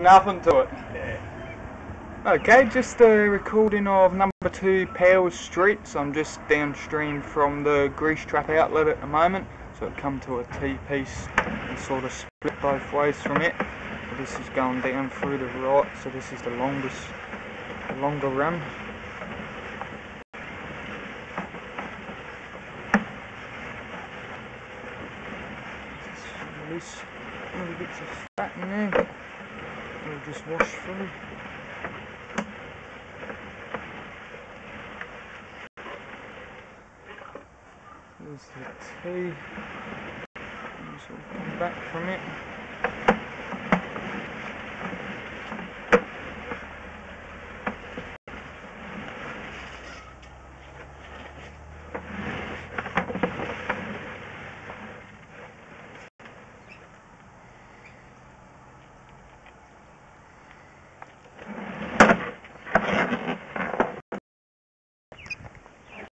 Nothing to it. Okay, just a recording of number two Powers Street. So I'm just downstream from the grease trap outlet at the moment. So it come to a T-piece and sort of split both ways from it. This is going down through the right, so this is the longest, the longer run. Release little bits of fat in there. It'll just wash through. There's the T. Just come back from it.